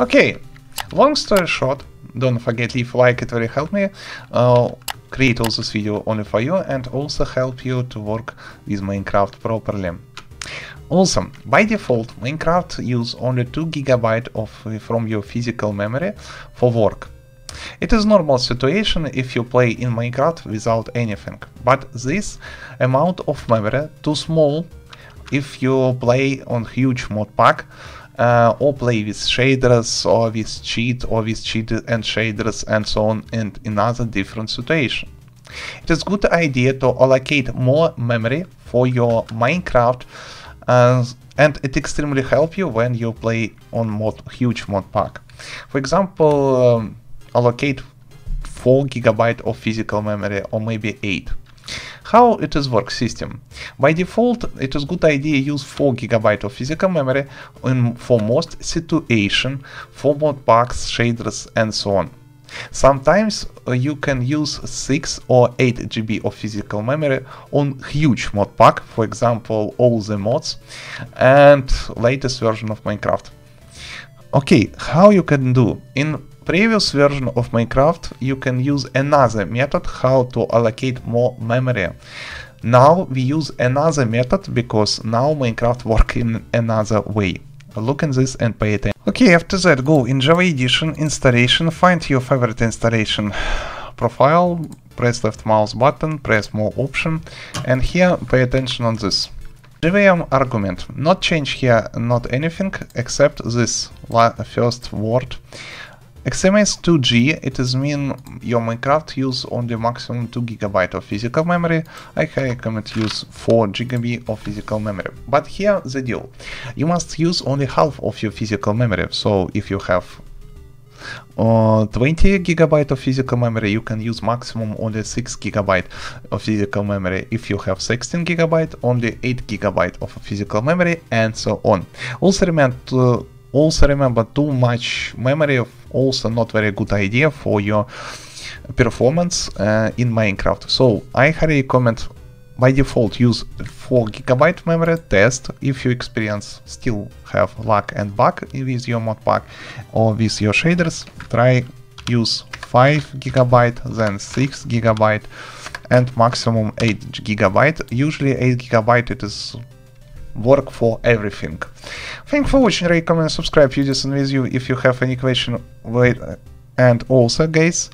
Okay, long story short, don't forget leave like, it very help me uh, create all this video only for you and also help you to work with Minecraft properly. Also, by default, Minecraft use only 2 GB of from your physical memory for work. It is normal situation if you play in Minecraft without anything, but this amount of memory too small if you play on huge mod pack uh, or play with shaders or with cheat or with cheat and shaders and so on and in other different situation. It is good idea to allocate more memory for your Minecraft uh, and it extremely help you when you play on mod huge mod pack. For example, um, allocate 4 gigabyte of physical memory or maybe 8 how it is work system? By default, it is good idea use 4 GB of physical memory in, for most situation, for mod packs, shaders and so on. Sometimes uh, you can use 6 or 8 GB of physical memory on huge mod pack, for example all the mods and latest version of Minecraft. Okay, how you can do? In previous version of Minecraft you can use another method how to allocate more memory. Now we use another method because now Minecraft work in another way. Look in this and pay attention. Okay, after that go in Java Edition installation, find your favorite installation profile, press left mouse button, press more option and here pay attention on this. JVM argument, not change here, not anything except this first word XMS2G, it is mean your Minecraft use only maximum 2 GB of physical memory, I highly recommend use 4 GB of physical memory. But here the deal, you must use only half of your physical memory, so if you have uh, 20 GB of physical memory, you can use maximum only 6 GB of physical memory. If you have 16 GB, only 8 GB of physical memory, and so on. Also remember to also remember too much memory also not very good idea for your performance uh, in Minecraft. So I highly recommend by default use 4 gigabyte memory test if you experience still have luck and bug with your mod pack or with your shaders try use 5 gigabyte then 6 gigabyte and maximum 8 gigabyte usually 8 gigabyte it is work for everything. Thank you for watching, rate, comment, subscribe, and with you if you have any question, wait, uh, and also guys,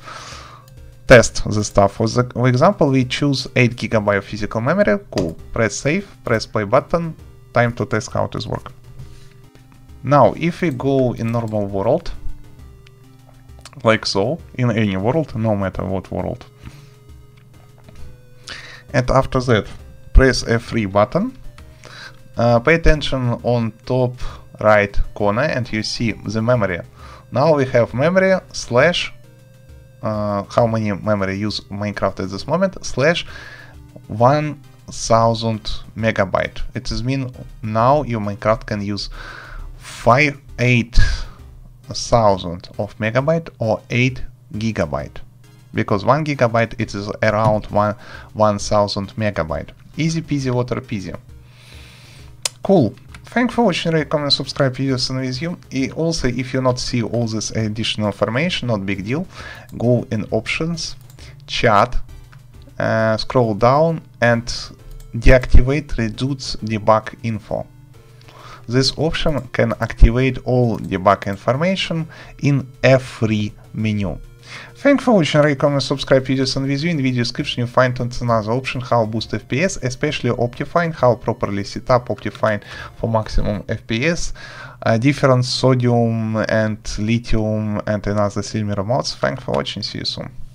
test the stuff. For, the, for example, we choose 8 GB of physical memory, cool, press save, press play button, time to test how this work. Now, if we go in normal world, like so, in any world, no matter what world, and after that, press F3 button, uh, pay attention on top right corner and you see the memory. Now we have memory slash uh, how many memory use Minecraft at this moment slash 1000 megabyte. It is mean now your Minecraft can use 5 8000 of megabyte or 8 gigabyte because 1 gigabyte it is around 1 1000 megabyte. Easy peasy water peasy. Cool. Thanks for watching, rate, comment, subscribe, videos and you. And also, if you not see all this additional information, not big deal, go in options, chat, uh, scroll down and deactivate reduce debug info. This option can activate all debug information in F3 menu. Thanks for watching, rate, comment, subscribe, videos and video. In video description you find another option how boost FPS, especially Optifine, how properly set up Optifine for maximum FPS, uh, different sodium and lithium and another silver mods. Thanks for watching, see you soon.